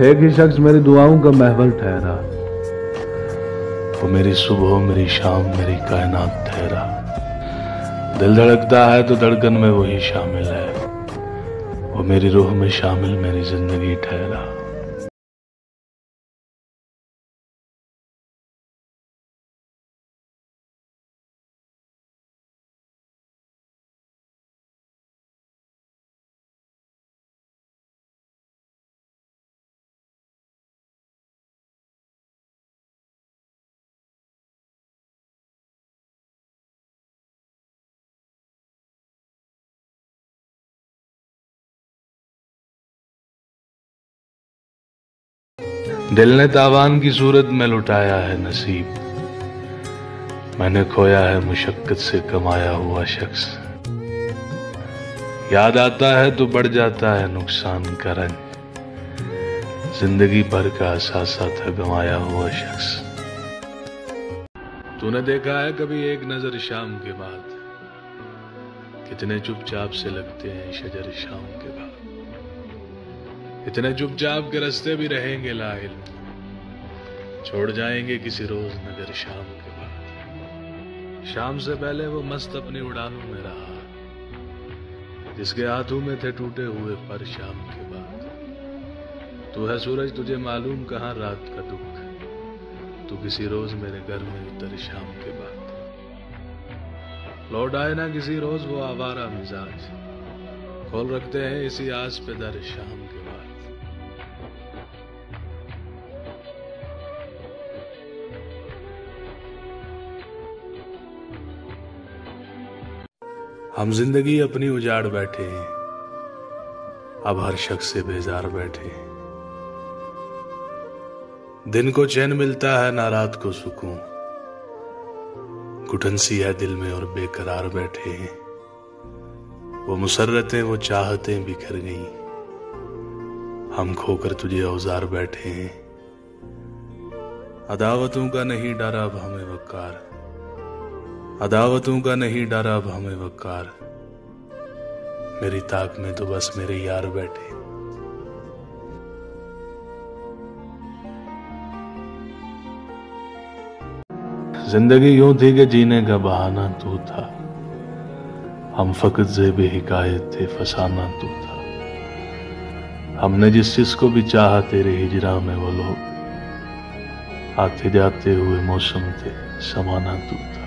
एक ही शख्स मेरी दुआओं का महवल ठहरा। वो मेरी सुबह, मेरी शाम, मेरी कायनात ठहरा। दिल धड़कता है तो धड़कन में वही शामिल है। वो मेरी रूह में शामिल मेरी ज़िंदगी ठहरा। दिल ने तावान की सूरत में लुटाया है नसीब। मैंने खोया है मुशक्कत से कमाया हुआ शख्स। याद आता है तो बढ़ जाता है नुकसान का रंग। ज़िंदगी भर का असासा था गंवाया हुआ शख्स। तूने देखा है कभी एक नज़र शाम के बाद? कितने चुपचाप से लगते हैं शजर शाम के बाद? इतने चुपचाप के रस्ते भी रहेंगे लाहिल। छोड़ जाएँगे किसी रोज नगर शाम के बाद। शाम से पहले वो मस्त अपनी उड़ानों में रहा, जिसके हाथों में थे टूटे हुए पर शाम के बाद। तू है सूरज, तुझे मालूम कहाँ रात का दुख। तू किसी रोज मेरे घर में उतर शाम के बाद। लौट आए ना किसी रोज वो आवारा मिजाज। खोल रखते हैं इसी आस पे दर शाम के हम ज़िंदगी अपनी उजाड़ बैठे हैं। अब हर शख्स से बेजार बैठे हैं। दिन को चैन मिलता है ना रात को सुकून। घुटन सी है दिल में और बेकरार बैठे हैं। वो मुसरतें, वो चाहतें बिखर गई। हम खोकर तुझे औज़ार बैठे हैं। अदावतों का नहीं डर अब हमें वकार। अदावतों का नहीं डर अब हमें वकार। मेरी ताक में तो बस मेरे यार बैठे। ज़िंदगी यूँ थी कि जीने का बहाना तू था। हम फकत से भी हिकायत थे, फसाना तू था। हमने जिस चीज़ को भी चाहा तेरे हिजरा में वो लोग। आते जाते हुए मौसम थे, समाना तू था।